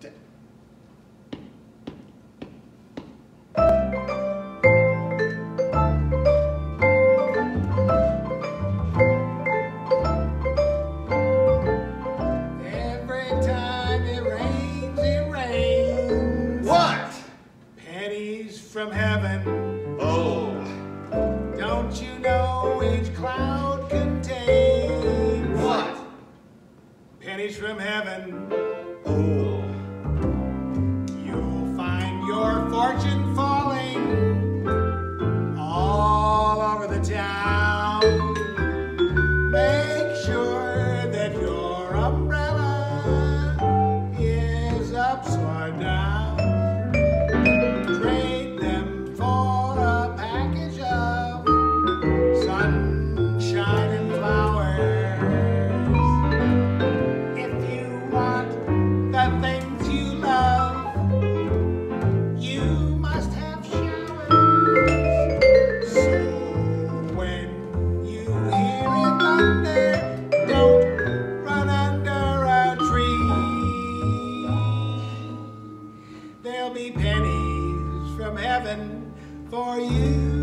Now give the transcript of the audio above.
connected. from heaven. Oh, don't you know each cloud contains what? Pennies from heaven. now. pennies from heaven for you.